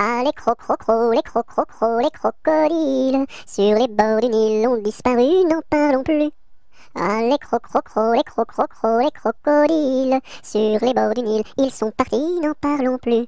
Ah les cro les cro cro cro, les crocodiles sur les bords du Nil ont disparu, n'en parlons plus. Ah les cro les cro cro cro, les crocodiles sur les bords du Nil, ils sont partis, n'en parlons plus.